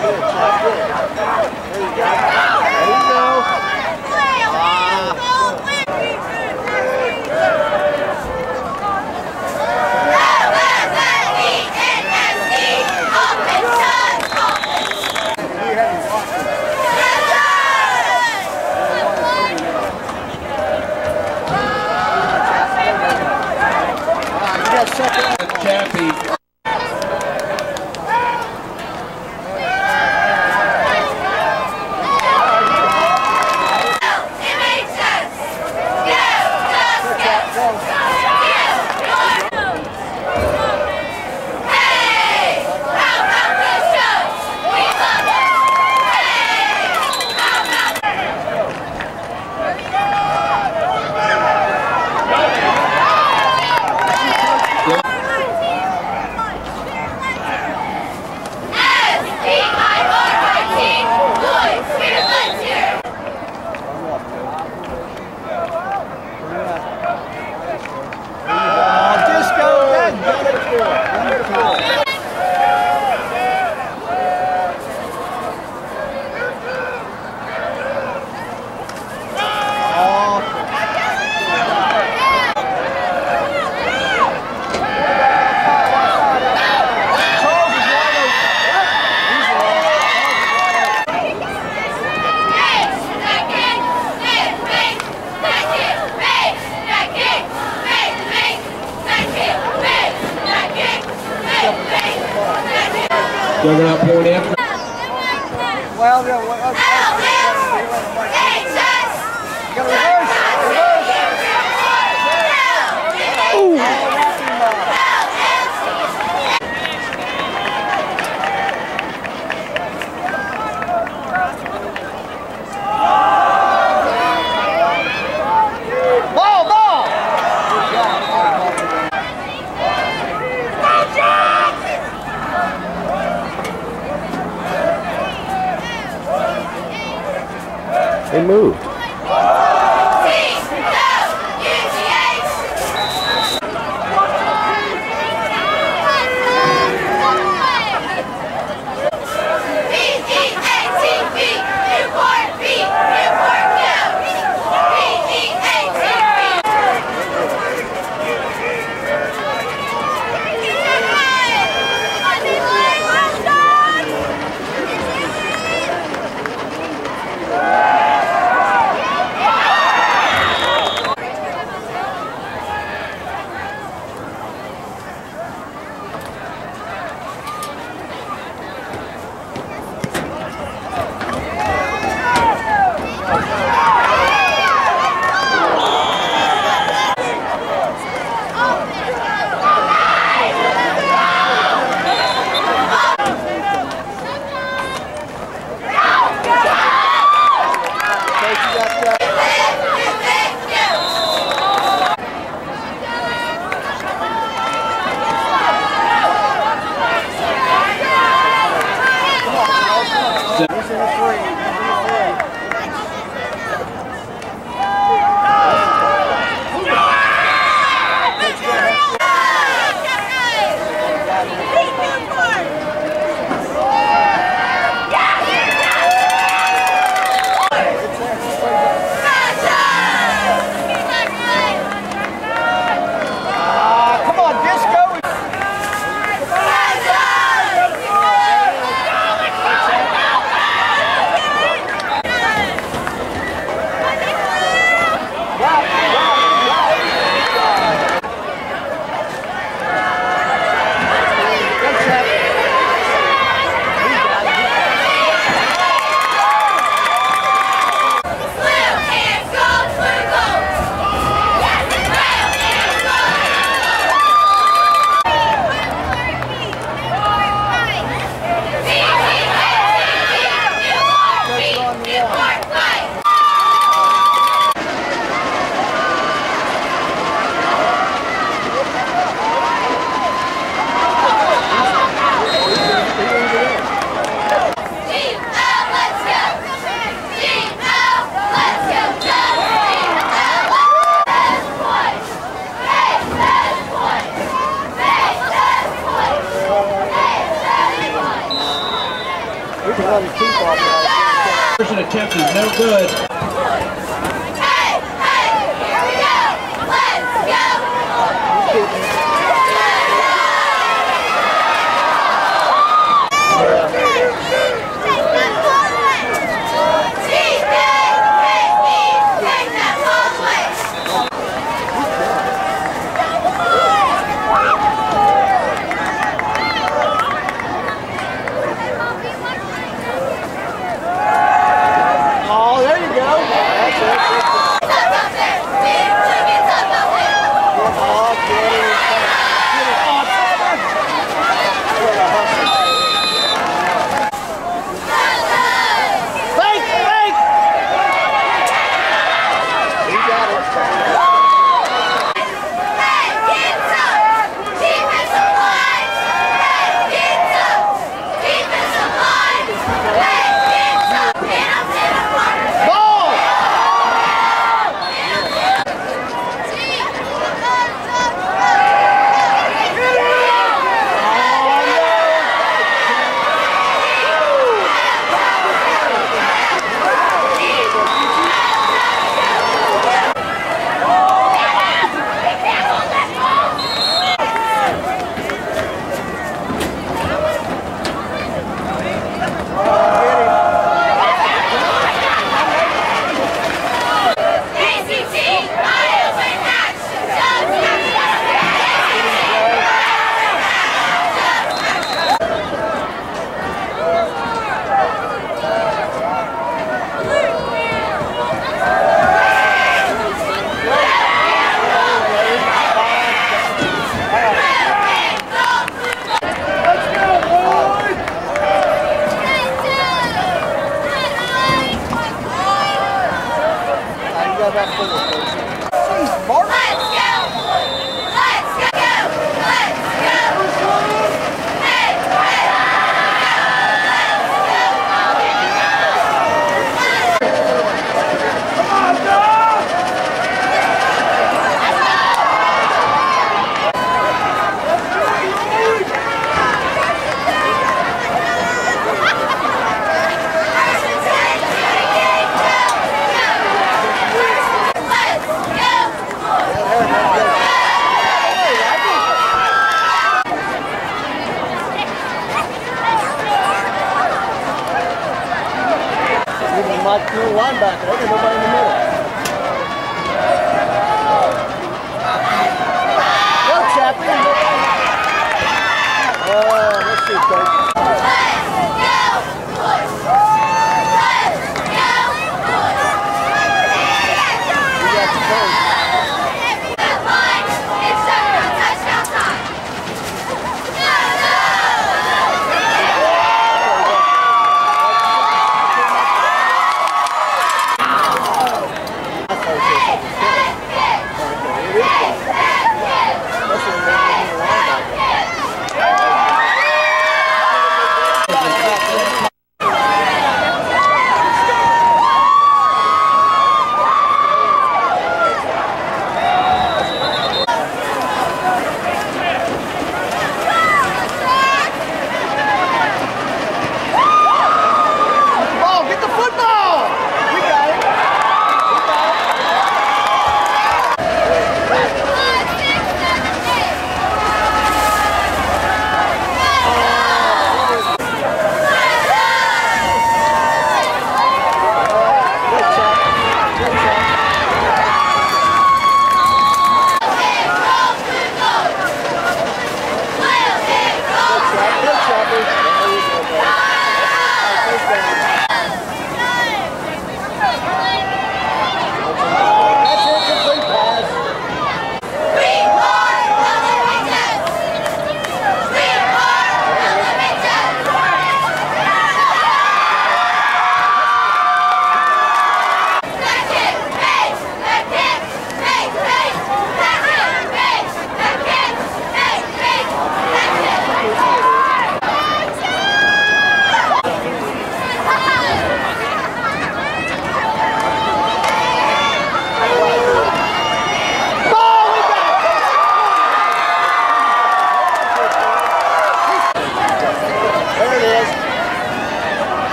Cappy. Point moved. First attempt is no good.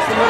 That's the move.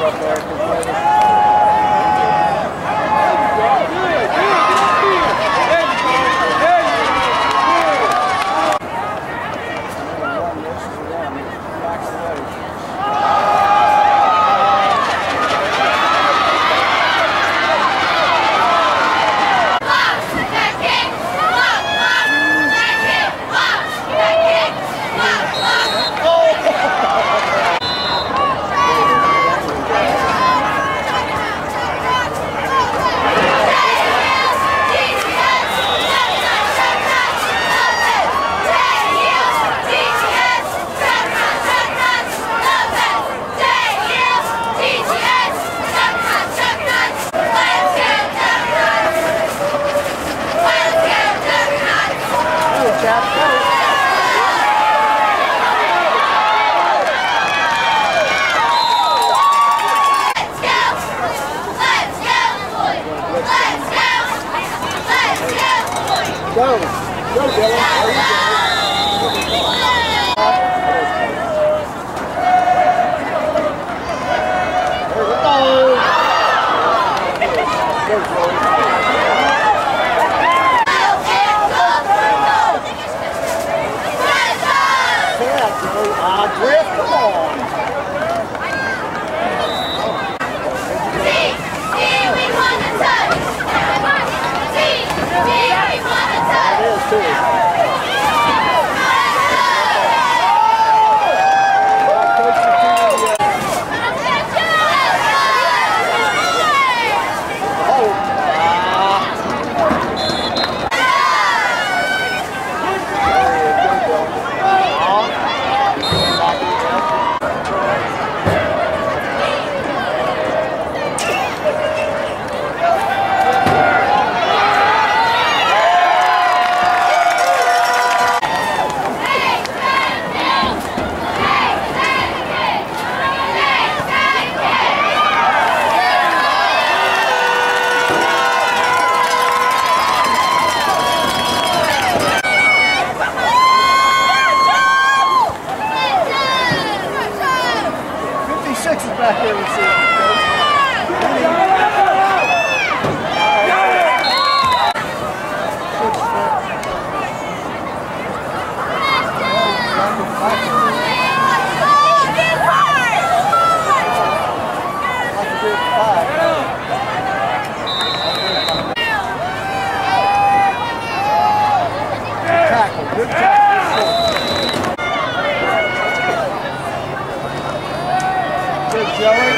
up there. Drift. lower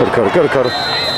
Kar, kar, kar, kar.